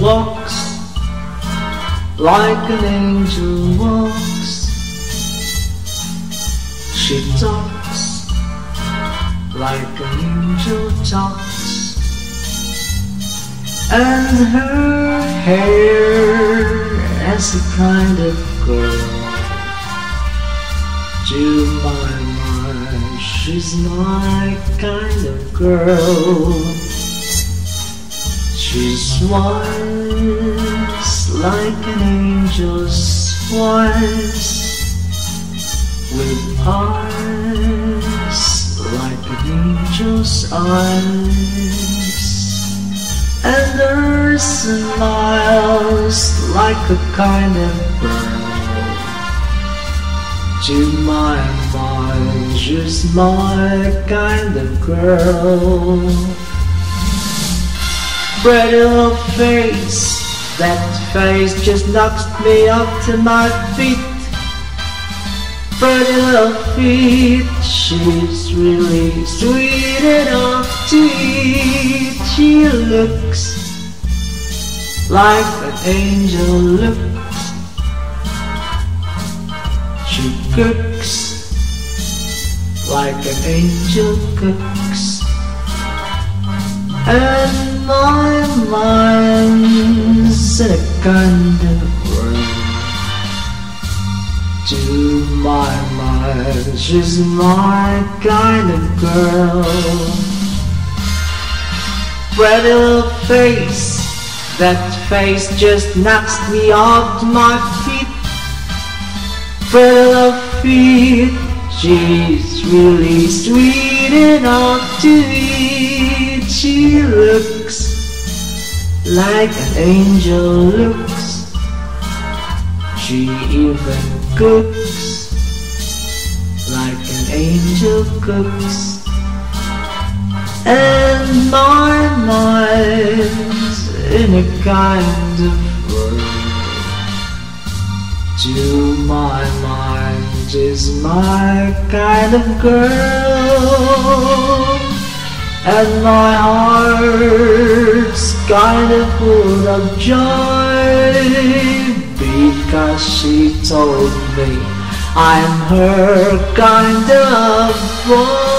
Walks like an angel walks. She talks like an angel talks. And her hair as a kind of girl. To my mind, she's my kind of girl. She smiles like an angel smiles with eyes like an angel's eyes and her smiles like a kind of girl to my mind she's my kind of girl pretty little face. That face just knocks me up to my feet. Pretty little feet, she's really sweet enough to eat. She looks like an angel looks. She cooks like an angel cooks. And my mind's in a kind of world To my mind, she's my kind of girl. Pretty little face, that face just knocks me off my feet Pretty little feet, she's really sweet enough to eat. She looks like an angel looks. She even cooks like an angel cooks. And my mind's in a kind of world. To my mind is my kind of girl. And my heart's kinda full of joy Because she told me I'm her kind of boy